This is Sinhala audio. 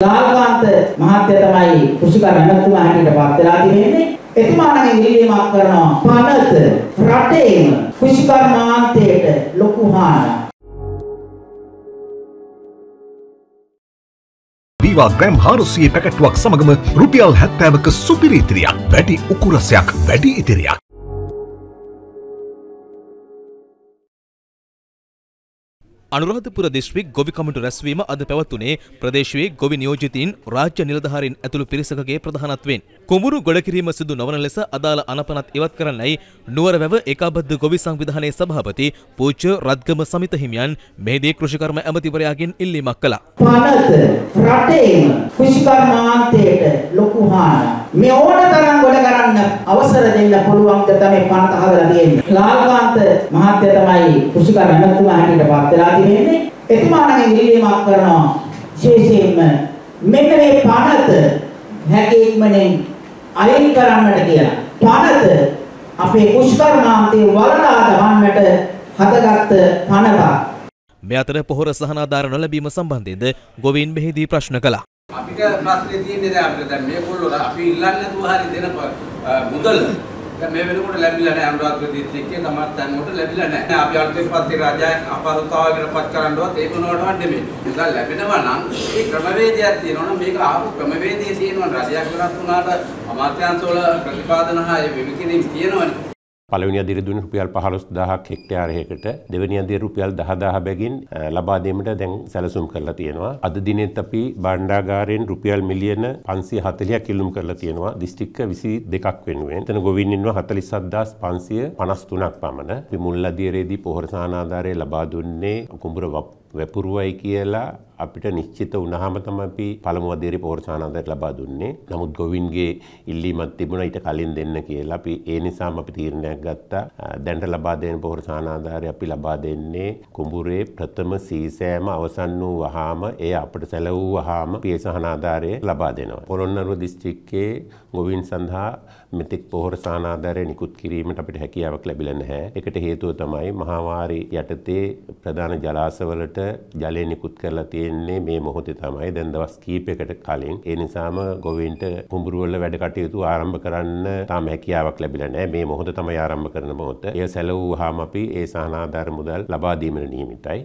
ලාල්කාන්ත මහත්තයා තමයි කුෂිකා නැමැතුමා හැටියට පත් වෙලා තිබෙන්නේ. එතුමා නම් ඉල්ලීමක් කරනවා පනත රටේම කුෂිකර්මාන්තයට ලොකු හානියක්. වීවා ග්‍රෑම් හාරසියේ පැකට්ුවක් සමගම රුපියල් හැත්තෑවක සුපිරීතිරියක් වැඩි උකුරසයක් වැඩි ඉතිරියක්. අනුරාධපුර දිස්ත්‍රික් ගොවි කමිටු රැස්වීම අද පැවැත්වුණේ ප්‍රදේශයේ ගොවි නියෝජිතීන් රාජ්‍ය නිලධාරීන් ඇතුළු පිරිසකගේ ප්‍රධානත්වයෙන්. කුඹුරු ගොඩකිරීම සිදු නොවන ලෙස අදාළ අනපනත් ඉවත් කරන්නයි නුවරවැව ඒකාබද්ධ ගොවි සංවිධානයේ සභාපති පූජ්‍ය රත්ගම සමිත හිමියන් මෙහිදී කෘෂිකර්ම ඇමතිවරයාගෙන් ඉල්ලීමක් කළා. පනත රටේම කුෂිකර්මාන්තයට ලොකු හානියක්. මේ ඕන තරම් ගොඩ කරන්න අවසර දෙන්න පුළුවන්ද තමයි පනත හදලා තියෙන්නේ. ලාල්කාන්ත මහත්තයා තමයි කුෂිකර්ම නැමැතුමා හැටියට පත් වෙලා තිබෙන්නේ. එතුමා නම් ඉල්ලීමක් කරනවා විශේෂයෙන්ම මෙන්න මේ පනත හැකීක්මනේ අයින් කරන්නට කියලා. පනත අපේ කුෂ්කර්මාන්තයේ වලලා දවන්නට හදගත්ත පනතක්. මේ අතර පොහොර සහනාධාර නොලැබීම සම්බන්ධයෙන්ද ගොවීන් මෙහිදී ප්‍රශ්න කළා. අපිට ප්‍රශ්නේ තියෙන්නේ දැන් අපිට දැන් මේගොල්ලෝ අපි ඉල්ලන්නේ නැතුව හරි දෙන මුදල දැන් මේ වෙනකොට ලැබිලා නැහැ අනුරාධපුර දිස්ත්‍රික්කයේ තමත් දැන් උඩ ලැබිලා නැහැ. අපි අලුතෙන් පත් රාජ්‍ය අපහසුතාවයකට පත් කරන්නවත් ඒක නෝටවත් නෙමෙයි. ඒක ලැබෙනවා නම් ඒ ක්‍රමවේදයක් තියෙනවා නම් මේක ආපු ක්‍රමවේදයේ තියෙනවා රජයක් වෙනස් වුණාට අමාත්‍යාංශවල ප්‍රතිපාදන හා ඒ විවිධකින් තියෙනවනේ. පළවෙනි අදියර දුන්නේ රුපියල් 15000ක් හෙක්ටයාරයකට දෙවෙනි අදියර රුපියල් 10000 බැගින් ලබා දීමට දැන් සැලසුම් කරලා තියෙනවා. අද දිනෙත් අපි භාණ්ඩාගාරයෙන් රුපියල් මිලියන 540ක් ඉල්ලුම් කරලා තියෙනවා දිස්ත්‍රික්ක 22ක් වෙනුවෙන්. එතන ගොවින් ඉන්නවා 47553ක් පමණ. අපි මුල් අදියරේදී පොහොර සානාධාරය ලබා දුන්නේ කුඹුර වැපුරුවයි කියලා අපිට නිශ්චිත වුණාම තමයි අපි පළමු අධීරේ පොහොර සානාධාරය ලබා දුන්නේ. නමුත් ගොවින්ගේ ඉල්ලීමක් තිබුණා ඊට කලින් දෙන්න කියලා. අපි ඒ නිසාම අපි තීරණයක් ගත්තා. දැනට ලබා දෙන පොහොර සානාධාරය අපි ලබා දෙන්නේ කුඹුරේ ප්‍රථම සීසෑම අවසන් වූ වහාම එය අපට සැලවූ වහාම පිය සහනාධාරය ලබා දෙනවා. පොළොන්නරුව දිස්ත්‍රික්කයේ ගොවින් සඳහා මෙතෙක් පොහොර සානාධාරය නිකුත් කිරීමට අපිට හැකියාවක් ලැබිලා නැහැ. ඒකට හේතුව තමයි මහාවාරි යටතේ ප්‍රධාන ජලාශවලට ජලය නිකුත් කරලා තියෙන්නේ මේ මොහොතේ තමයි. දැන් දවස් කීපයකට කලින්. ඒ නිසාම ගොවීන්ට කුඹුරු වල වැඩ කටයුතු ආරම්භ කරන්න තාම හැකියාවක් ලැබිලා නැහැ. මේ මොහොත තමයි ආරම්භ කරන මොහොත. එය සැලවුවාම අපි ඒ සහනාධාර මුදල් ලබා දීමට නියමිතයි.